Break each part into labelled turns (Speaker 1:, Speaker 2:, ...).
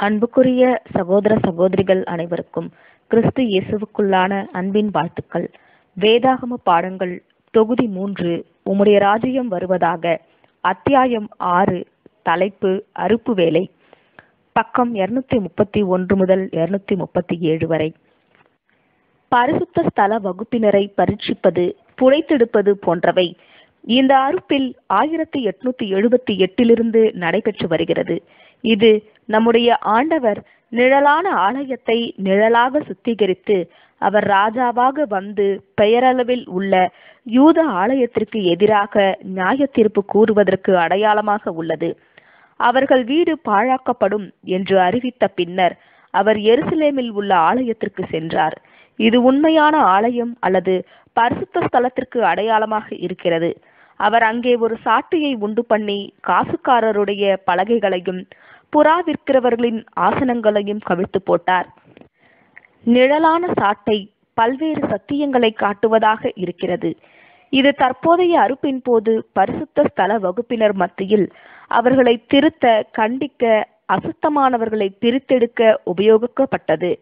Speaker 1: அன்புக்குரிய சகோதர சகோதரிகள் அனைவருக்கும் கிறிஸ்து இயேசுவுக்குள்ளான அன்பின் வாழ்த்துக்கள். வேதாகம பாடங்கள் தொகுதி மூன்று உம்முடைய ராஜ்யம் வருவதாக அத்தியாயம் ஆறு தலைப்பு அறுப்பு வேலை பக்கம் இருநூத்தி முப்பத்தி ஒன்று முதல் இருநூத்தி முப்பத்தி ஏழு வரை. பரிசுத்த ஸ்தல வகுப்பினரை பரீட்சிப்பது புடைத்தெடுப்பது போன்றவை இந்த அறுப்பில் ஆயிரத்தி எட்நூத்தி எழுபத்தி எட்டிலிருந்து நடைபெற்று வருகிறது. இது நம்முடைய ஆண்டவர் நிழலான ஆலயத்தை நிழலாக சுத்திகரித்து அவர் ராஜாவாக வந்து பெயரளவில் உள்ள யூத ஆலயத்திற்கு எதிராக நியாய தீர்ப்பு கூறுவதற்கு அடையாளமாக உள்ளது. அவர்கள் வீடு பாழாக்கப்படும் என்று அறிவித்த பின்னர் அவர் எருசலேமில் உள்ள ஆலயத்திற்கு சென்றார். இது உண்மையான ஆலயம் அல்லது பரிசுத்த ஸ்தலத்திற்கு அடையாளமாக இருக்கிறது. அவர் அங்கே ஒரு சாட்டையை உண்டு பண்ணி காசுக்காரருடைய பலகைகளையும் புறா விற்கிறவர்களின் ஆசனங்களையும் கவிழ்த்து போட்டார். நிழலான சாட்டை பல்வேறு சத்தியங்களை காட்டுவதாக இருக்கிறது. இது தற்போதைய அறுப்பின் போது பரிசுத்த ஸ்தல வகுப்பினர் மத்தியில் அவர்களை திருத்த கண்டிக்க அசுத்தமானவர்களை பிரித்தெடுக்க உபயோகிக்கப்பட்டது.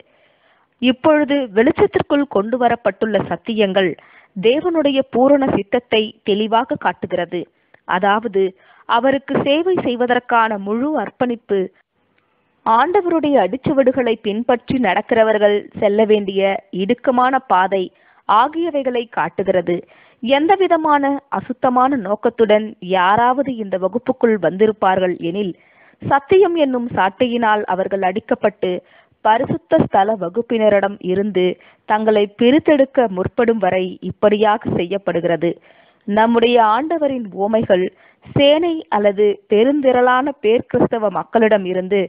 Speaker 1: இப்பொழுது வெளிச்சத்திற்குள் கொண்டு வரப்பட்டுள்ள சத்தியங்கள் தேவனுடைய பூரண சித்தத்தை தெளிவாக காட்டுகிறது. அதாவது அவருக்கு சேவை செய்வதற்கான முழு அர்ப்பணிப்பு ஆண்டவருடைய அடிச்சுவடுகளை பின்பற்றி நடக்கிறவர்கள் செல்ல வேண்டிய இடுக்கமான பாதை ஆகியவைகளை காட்டுகிறது. எந்தவிதமான அசுத்தமான நோக்கத்துடன் யாராவது இந்த வகுப்புக்குள் வந்திருப்பார்கள் எனில் சத்தியம் என்னும் சாட்டையினால் அவர்கள் அடிக்கப்பட்டு பரிசுத்த ஸ்தல வகுப்பினரிடம் இருந்து தங்களை பிரித்தெடுக்க முற்படும் வரை இப்படியாக செய்யப்படுகிறது. நம்முடைய ஆண்டவரின் ஓமைகள் சேனை அல்லது பெருந்திரளான பேர் கிறிஸ்தவ மக்களிடம் இருந்து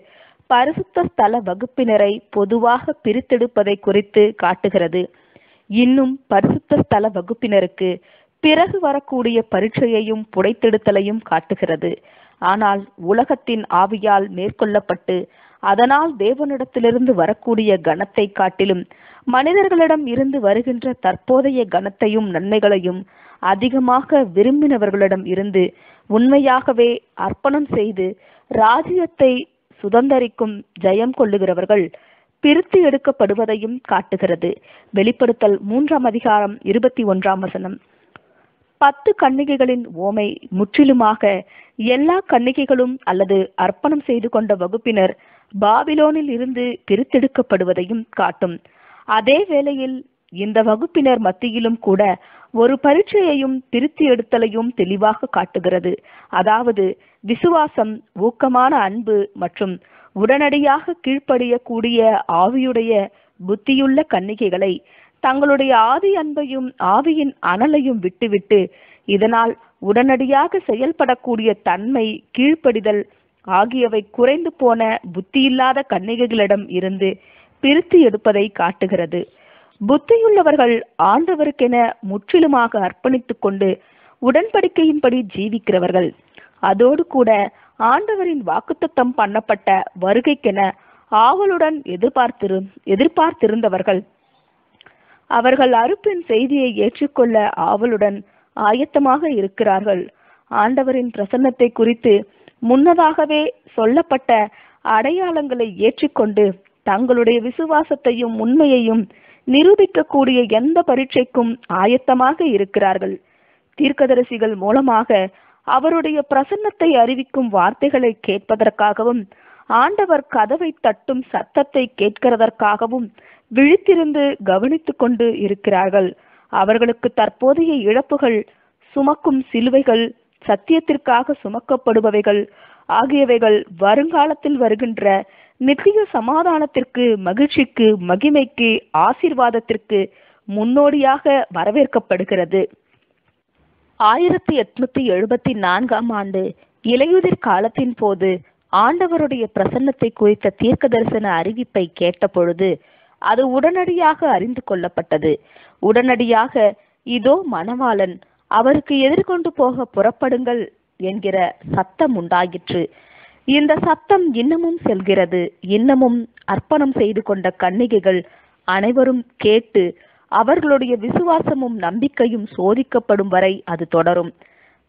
Speaker 1: பரிசுத்த ஸ்தல வகுப்பினரை பொதுவாக பிரித்தெடுப்பதை குறித்து காட்டுகிறது. இன்னும் பரிசுத்த ஸ்தல வகுப்பினருக்கு பிறகு வரக்கூடிய பரீட்சையையும் புடைத்தெடுத்தலையும் காட்டுகிறது. ஆனால் உலகத்தின் ஆவியால் மேற்கொள்ளப்பட்டு அதனால் தேவனிடத்திலிருந்து வரக்கூடிய கணத்தை காட்டிலும் மனிதர்களிடம் இருந்து வருகின்ற தற்போதைய கணத்தையும் நன்மைகளையும் அதிகமாக விரும்பினவர்களிடம் இருந்து உண்மையாகவே அர்ப்பணம் செய்து ராஜ்யத்தை சுதந்திரிக்கும் ஜெயம் கொள்ளுகிறவர்கள் பிரித்து எடுக்கப்படுவதையும் காட்டுகிறது. வெளிப்படுத்தல் மூன்றாம் அதிகாரம் இருபத்தி ஒன்றாம் வசனம். பத்து கன்னிகைகளின் ஓமை முற்றிலுமாக எல்லா கன்னிகைகளும் அல்லது அர்ப்பணம் செய்து கொண்ட வகுப்பினர் பாபிலோனில் இருந்து பிரித்தெடுக்கப்படுவதையும் காட்டும். அதே வேளையில் இந்த வகுப்பினர் மத்தியிலும் கூட ஒரு பரீட்சையையும் திருத்தி எடுத்தலையும் தெளிவாக காட்டுகிறது. அதாவது விசுவாசம் ஊக்கமான அன்பு மற்றும் உடனடியாக கீழ்ப்படியக்கூடிய ஆவியுடைய புத்தியுள்ள கன்னிகைகளை தங்களுடைய ஆதி அன்பையும் ஆவியின் அனலையும் விட்டுவிட்டு இதனால் உடனடியாக செயல்படக்கூடிய தன்மை கீழ்ப்படிதல் ஆகியவை குறைந்து போன புத்தியில்லாத கன்னிகைகளிடம் இருந்து பிரித்து எடுப்பதை காட்டுகிறது. புத்தியுள்ளவர்கள் ஆண்டவருக்கென முற்றிலுமாக அர்ப்பணித்துக் கொண்டு உடன்படிக்கையின்படி ஜீவிக்கிறவர்கள். அதோடு கூட ஆண்டவரின் வாக்குத்தத்தம் பண்ணப்பட்ட வருகைக்கென ஆவலுடன் எதிர்பார்த்திரு எதிர்பார்த்திருந்தவர்கள். அவர்கள் அறுப்பின் செய்தியை ஏற்றுக்கொள்ள ஆவலுடன் ஆயத்தமாக இருக்கிறார்கள். ஆண்டவரின் பிரசன்னத்தை குறித்து முன்னதாகவே சொல்லப்பட்ட அடையாளங்களை ஏற்றிக்கொண்டு தங்களுடைய விசுவாசத்தையும் உண்மையையும் நிரூபிக்கக்கூடிய எந்த பரீட்சைக்கும் ஆயத்தமாக இருக்கிறார்கள். தீர்க்கதரிசிகள் மூலமாக அவருடைய பிரசன்னத்தை அறிவிக்கும் வார்த்தைகளை கேட்பதற்காகவும் ஆண்டவர் கதவை தட்டும் சத்தத்தை கேட்கிறதற்காகவும் விழித்திருந்து கவனித்துக் கொண்டு இருக்கிறார்கள். அவர்களுக்கு தற்போதைய இழப்புகள் சுமக்கும் சிலுவைகள் சத்தியத்திற்காக சுமக்கப்படுபவைகள் ஆகியவைகள் வருங்காலத்தில் வருகின்ற நித்திய சமாதானத்திற்கு மகிழ்ச்சிக்கு மகிமைக்கு ஆசீர்வாதத்திற்கு முன்னோடியாக வரவேற்கப்படுகிறது. ஆயிரத்தி எட்நூத்தி எழுபத்தி நான்காம் ஆண்டு இலையுதிர் காலத்தின் போது ஆண்டவருடைய பிரசன்னத்தை குறித்த தீர்க்க தரிசன அறிவிப்பை கேட்டபொழுது அது உடனடியாக அறிந்து கொள்ளப்பட்டது. உடனடியாக இதோ மணவாளன் அவருக்கு எதிர்கொண்டு போக புறப்படுங்கள் என்கிற சத்தம் உண்டாயிற்று. இந்த சத்தம் இன்னமும் செல்கிறது. இன்னமும் அர்ப்பணம் செய்து கொண்ட கன்னிகைகள் அனைவரும் கேட்டு அவர்களுடைய விசுவாசமும் நம்பிக்கையும் சோதிக்கப்படும் வரை அது தொடரும்.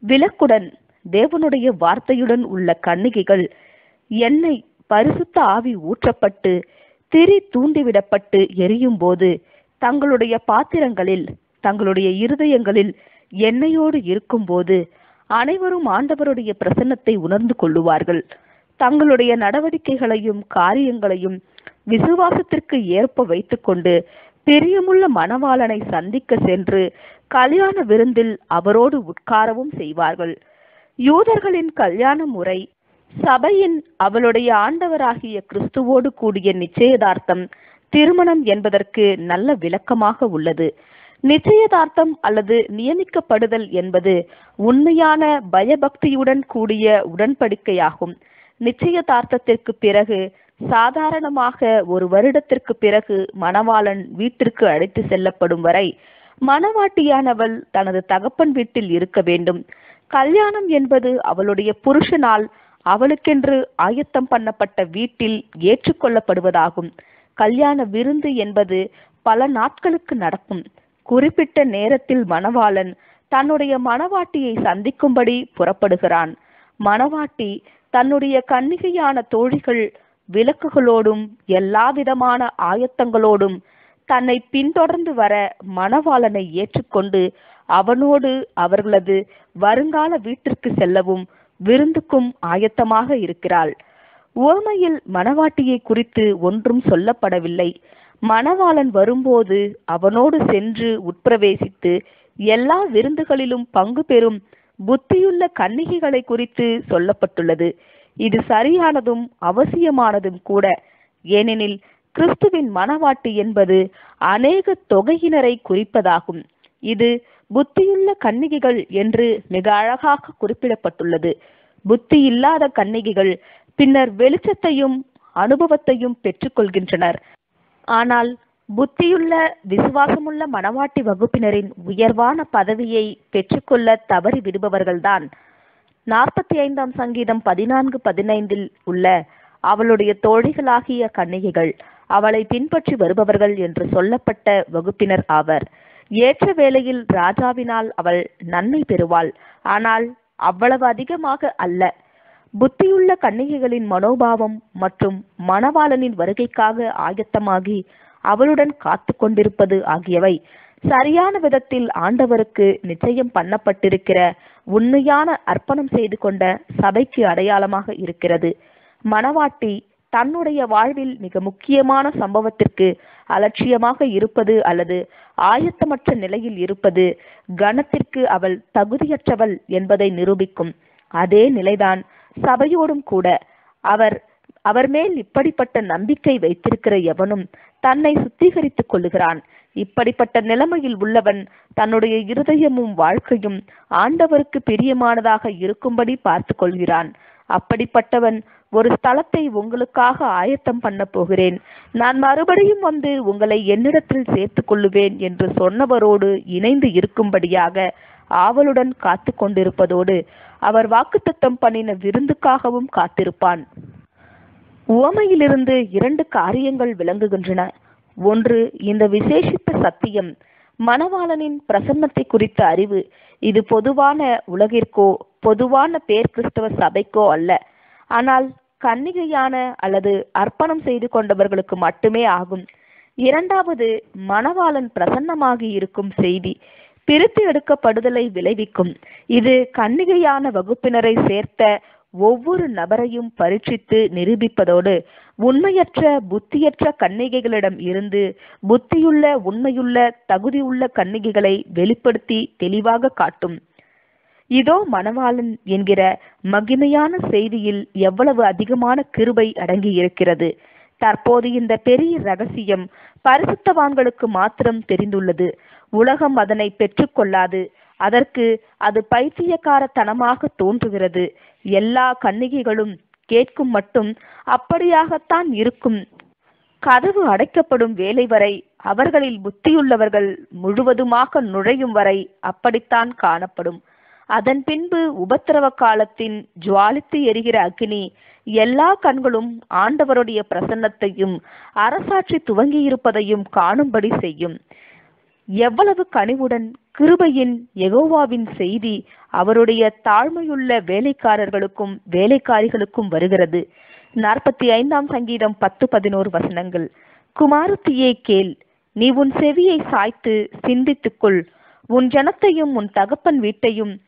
Speaker 1: விலக்குடன் தேவனுடைய வார்த்தையுடன் உள்ள கன்னிகைகள் எண்ணெய் பரிசுத்த ஆவி ஊற்றப்பட்டு திரி தூண்டிவிடப்பட்டு எரியும் போது தங்களுடைய பாத்திரங்களில் தங்களுடைய இருதயங்களில் என்னையோடு இருக்கும்போது அனைவரும் ஆண்டவருடைய பிரசன்னத்தை உணர்ந்து கொள்ளுவார்கள். தங்களுடைய நடவடிக்கைகளையும் காரியங்களையும் விசுவாசத்திற்கு ஏற்ப வைத்துக்கொண்டு பிரியமுள்ள மணவாளனை சந்திக்க சென்று கல்யாண விருந்தில் அவரோடு உட்காரவும் செய்வார்கள். யூதர்களின் கல்யாண முறை சபையின் அவளுடைய ஆண்டவராகிய கிறிஸ்துவோடு கூடிய நிச்சயதார்த்தம் திருமணம் என்பதற்கு நல்ல விளக்கமாக உள்ளது. நிச்சயதார்த்தம் அல்லது நியமிக்கப்படுதல் என்பது உண்மையான பயபக்தியுடன் கூடிய உடன்படிக்கையாகும். நிச்சயதார்த்தத்திற்கு பிறகு சாதாரணமாக ஒரு வருடத்திற்கு பிறகு மணவாளன் வீட்டிற்கு அழைத்து செல்லப்படும் வரை மணவாட்டியானவள் தனது தகப்பன் வீட்டில் இருக்க வேண்டும். கல்யாணம் என்பது அவளுடைய புருஷனால் அவளுக்கென்று ஆயத்தம் பண்ணப்பட்ட வீட்டில் ஏற்றுக்கொள்ளப்படுவதாகும். கல்யாண விருந்து என்பது பல நாட்களுக்கு நடக்கும். குறிப்பிட்ட நேரத்தில் மணவாளன் தன்னுடைய மணவாட்டியை சந்திக்கும்படி புறப்படுகிறான். மணவாட்டி தன்னுடைய கன்னிகையான தோழிகள் விளக்குகளோடும் எல்லாவிதமான ஆயத்தங்களோடும் தன்னை பின்தொடர்ந்து வர மணவாளனை ஏற்றுக்கொண்டு அவனோடு அவர்களது வருங்கால வீட்டிற்கு செல்லவும் விருந்துக்கும் ஆயத்தமாக இருக்கிறாள். உவமையில் மணவாட்டியை குறித்து ஒன்றும் சொல்லப்படவில்லை. மணவாளன் வரும்போது அவனோடு சென்று உட்பிரவேசித்து எல்லா விருந்துகளிலும் பங்கு பெறும் புத்தியுள்ள கன்னிகைகளை குறித்து சொல்லப்பட்டுள்ளது. இது சரியானதும் அவசியமானதும் கூட. ஏனெனில் கிறிஸ்துவின் மனவாட்டு என்பது அநேக தொகையினரை குறிப்பதாகும். இது புத்தியுள்ள கன்னிகைகள் என்று மிக அழகாக குறிப்பிடப்பட்டுள்ளது. புத்தி இல்லாத கன்னிகைகள் பின்னர் வெளிச்சத்தையும் அனுபவத்தையும் பெற்றுக்கொள்கின்றனர். ஆனால் புத்தியுள்ள விசுவாசமுள்ள மணவாட்டி வகுப்பினரின் உயர்வான பதவியை பெற்றுக்கொள்ள தவறி விடுபவர்கள்தான். நாற்பத்தி ஐந்தாம் சங்கீதம் பதினான்கு பதினைந்தில் உள்ள அவளுடைய தோழிகளாகிய கன்னிகைகள் அவளை பின்பற்றி வருபவர்கள் என்று சொல்லப்பட்ட வகுப்பினர் ஆவர். ஏற்ற வேளையில் ராஜாவினால் அவள் நன்மை பெறுவாள். ஆனால் அவ்வளவு அதிகமாக அல்ல. புத்தியுள்ள கன்னிகைகளின் மனோபாவம் மற்றும் மணவாளனின் வருகைக்காக ஆயத்தமாகி அவளுடன் காத்து கொண்டிருப்பது ஆகியவை சரியான விதத்தில் ஆண்டவருக்கு நிச்சயம் பண்ணப்பட்டிருக்கிற உண்மையான அர்ப்பணம் செய்து கொண்ட சபைக்கு அடையாளமாக இருக்கிறது. மணவாட்டி தன்னுடைய வாழ்வில் மிக முக்கியமான சம்பவத்திற்கு அலட்சியமாக இருப்பது அல்லது ஆயத்தமற்ற நிலையில் இருப்பது கணத்திற்கு அவள் தகுதியற்றவள் என்பதை நிரூபிக்கும். அதே நிலைதான் சபையோடும் கூட அவர் அவர் மேல் இப்படிப்பட்ட நம்பிக்கை வைத்திருக்கிற எவனும் தன்னை சுத்திகரித்துக் கொள்ளுகிறான். இப்படிப்பட்ட நிலைமையில் உள்ளவன் தன்னுடைய இருதயமும் வாழ்க்கையும் ஆண்டவருக்கு பிரியமானதாக இருக்கும்படி பார்த்து கொள்கிறான். அப்படிப்பட்டவன் ஒரு ஸ்தலத்தை உங்களுக்காக ஆயத்தம் பண்ண போகிறேன். நான் மறுபடியும் வந்து உங்களை என்னிடத்தில் சேர்த்து கொள்ளுவேன் என்று சொன்னவரோடு இணைந்து இருக்கும்படியாக ஆவலுடன் காத்து கொண்டிருப்பதோடு அவர் வாக்குத்தத்தம் பண்ணின விருந்துக்காகவும் காத்திருப்பான். உவமையிலிருந்து இரண்டு காரியங்கள் விளங்குகின்றன. ஒன்று இந்த விசேஷித்த சத்தியம் மணவாளனின் பிரசன்னத்தை குறித்த அறிவு. இது பொதுவான உலகிற்கோ பொதுவான பேர் கிறிஸ்தவ சபைக்கோ அல்ல. ஆனால் கன்னிகையான அல்லது அர்ப்பணம் செய்து கொண்டவர்களுக்கு மட்டுமே ஆகும். இரண்டாவது மணவாளன் பிரசன்னமாகி இருக்கும் செய்தி பிரித்து எடுக்கப்படுதலை விளைவிக்கும். இது கன்னிகையான வகுப்பினரை சேர்த்த ஒவ்வொரு நபரையும் பரீட்சித்து நிரூபிப்பதோடு உண்மையற்ற புத்தியற்ற கன்னிகைகளிடம் இருந்து புத்தியுள்ள உண்மையுள்ள தகுதியுள்ள கன்னிகைகளை வெளிப்படுத்தி தெளிவாக காட்டும். இதோ மணவாளன் என்கிற மகிமையான செய்தியில் எவ்வளவு அதிகமான கிருபை அடங்கி இருக்கிறது தற்போது இந்த பெரிய ரகசியம் பரிசுத்தவான்களுக்கு மாத்திரம் தெரிந்துள்ளது. உலகம் அதனை பெற்றுக்கொள்ளாது. அதற்கு அது பைத்தியக்காரத்தனமாக தோன்றுகிறது. எல்லா கன்னிகைகளும் கேட்கும் மட்டும் அப்படியாகத்தான் இருக்கும். கதவு அடைக்கப்படும் வேலை வரை அவர்களில் புத்தியுள்ளவர்கள் முழுவதுமாக நுழையும் வரை அப்படித்தான் காணப்படும். அதன் பின்பு உபத்திரவ காலத்தின் ஜுவாலித்து எரிகிற அக்னி எல்லா கண்களும் ஆண்டவருடைய பிரசன்னத்தையும் அரசாட்சி துவங்கியிருப்பதையும் காணும்படி செய்யும். எவ்வளவு கனிவுடன் கிருபையின் எகோவாவின் செய்தி அவருடைய தாழ்மையுள்ள வேலைக்காரர்களுக்கும் வேலைக்காரிகளுக்கும் வருகிறது. நாற்பத்தி ஐந்தாம் சங்கீதம் பத்து பதினோரு வசனங்கள். குமாரத்தியே கேள் நீ உன் செவியை சாய்த்து சிந்தித்துக்கொள். உன் ஜனத்தையும் உன் தகப்பன் வீட்டையும்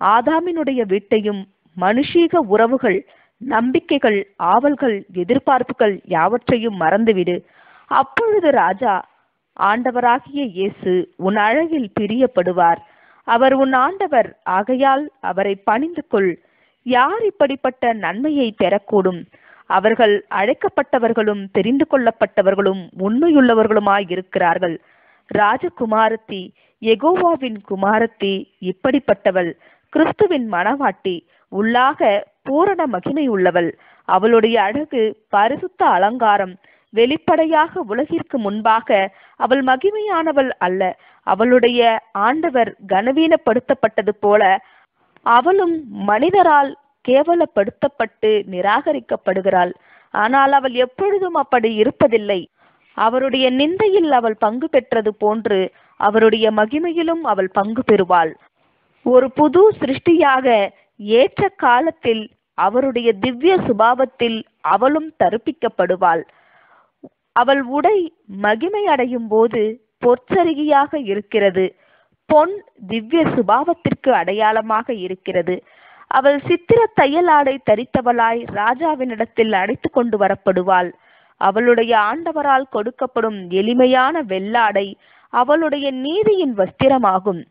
Speaker 1: ஆதாமினுடைய வீட்டையும் மனுஷீக உறவுகள் நம்பிக்கைகள் ஆவல்கள் எதிர்பார்ப்புகள் யாவற்றையும் மறந்துவிடு. அப்பொழுது ராஜா ஆண்டவராகிய இயேசு உன் அழகில் பிரியப்படுவார். அவர் உன் ஆண்டவர் ஆகையால் அவரை பணிந்து கொள் யார் இப்படிப்பட்ட நன்மையை பெறக்கூடும்? அவர்கள் அழைக்கப்பட்டவர்களும் தெரிந்து கொள்ளப்பட்டவர்களும் உண்மையுள்ளவர்களுமாய் இருக்கிறார்கள். ராஜகுமாரத்தி எகோவாவின் குமாரத்தி இப்படிப்பட்டவள். கிறிஸ்துவின் மணவாட்டி உள்ளாக பூரண மகிமை உள்ளவள் அவளுடைய அழகு பரிசுத்த அலங்காரம் வெளிப்படையாக உலகிற்கு முன்பாக அவள் மகிமையானவள் அல்ல. அவளுடைய ஆண்டவர் கனவீனப்படுத்தப்பட்டது போல அவளும் மனிதரால் கேவலப்படுத்தப்பட்டு நிராகரிக்கப்படுகிறாள். ஆனால் அவள் எப்பொழுதும் அப்படி இருப்பதில்லை. அவருடைய நிந்தையில் அவள் பங்கு பெற்றது போன்று அவருடைய மகிமையிலும் அவள் பங்கு பெறுவாள். ஒரு புது சிருஷ்டியாக ஏற்ற காலத்தில் அவருடைய திவ்ய சுபாவத்தில் அவளும் தருப்பிக்கப்படுவாள். அவள் உடை மகிமை அடையும் போது பொற்சருகியாக இருக்கிறது. பொன் திவ்ய சுபாவத்திற்கு அடையாளமாக இருக்கிறது. அவள் சித்திர தையல் ஆடை தரித்தவளாய் ராஜாவினிடத்தில் அழைத்து கொண்டு வரப்படுவாள். அவளுடைய ஆண்டவரால் கொடுக்கப்படும் எளிமையான வெள்ளாடை அவளுடைய நீதியின் வஸ்திரமாகும்.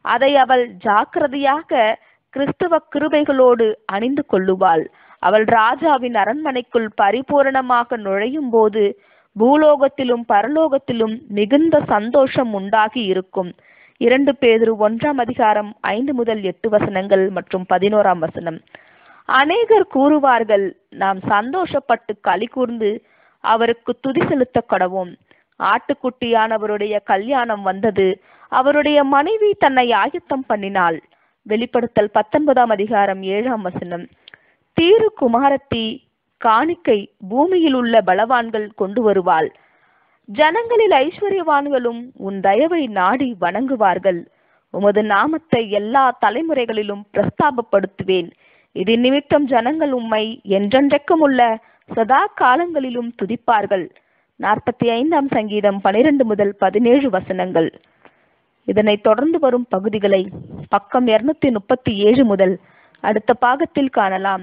Speaker 1: அதை அவள் ஜாக்கிரதையாக கிறிஸ்தவ கிருபைகளோடு அணிந்து கொள்ளுவாள். அவள் ராஜாவின் அரண்மனைக்குள் பரிபூரணமாக நுழையும் போது பூலோகத்திலும் பரலோகத்திலும் மிகுந்த சந்தோஷம் உண்டாகி இருக்கும். இரண்டு பேதுரு ஒன்றாம் அதிகாரம் ஐந்து முதல் எட்டு வசனங்கள் மற்றும் பதினோராம் வசனம். அநேகர் கூறுவார்கள் நாம் சந்தோஷப்பட்டு களி கூர்ந்து அவருக்கு துதி செலுத்த கடவோம். ஆட்டுக்குட்டியானவருடைய கல்யாணம் வந்தது. அவருடைய மனைவி தன்னை ஆயத்தம் பண்ணினாள். வெளிப்படுத்தல் பத்தொன்பதாம் அதிகாரம் ஏழாம் வசனம். தீரு குமாரத்தி காணிக்கை பூமியில் உள்ள பலவான்கள் கொண்டு வருவாள். ஜனங்களில் ஐஸ்வர்யவான்களும் உன் தயவை நாடி வணங்குவார்கள். உமது நாமத்தை எல்லா தலைமுறைகளிலும் பிரஸ்தாபப்படுத்துவேன். இது நிமித்தம் ஜனங்கள் உம்மை என்றென்றைக்கும் உள்ள சதா காலங்களிலும் துதிப்பார்கள். நாற்பத்தி ஐந்தாம் சங்கீதம் பனிரெண்டு முதல் பதினேழு வசனங்கள். இதனை தொடர்ந்து வரும் பகுதிகளை பக்கம் இருநூத்தி முப்பத்தி ஏழு முதல் அடுத்த பாகத்தில் காணலாம்.